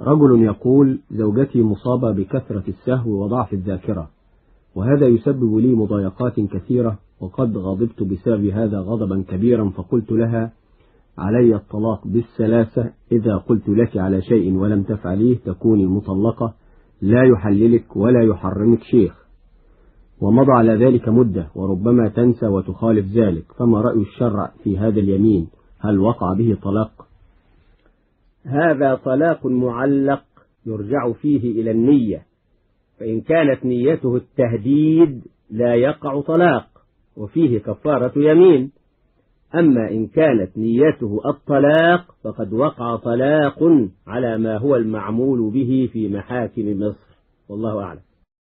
رجل يقول زوجتي مصابة بكثرة السهو وضعف الذاكرة وهذا يسبب لي مضايقات كثيرة وقد غضبت بسبب هذا غضبا كبيرا فقلت لها علي الطلاق بالثلاثة إذا قلت لك على شيء ولم تفعليه تكوني مطلقة لا يحللك ولا يحرمك شيخ. ومضى على ذلك مدة وربما تنسى وتخالف ذلك فما رأي الشرع في هذا اليمين؟ هل وقع به طلاق؟ هذا طلاق معلق يرجع فيه إلى النية فإن كانت نيته التهديد لا يقع طلاق وفيه كفارة يمين. أما إن كانت نيته الطلاق فقد وقع طلاق على ما هو المعمول به في محاكم مصر والله أعلم.